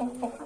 Oh, oh, oh.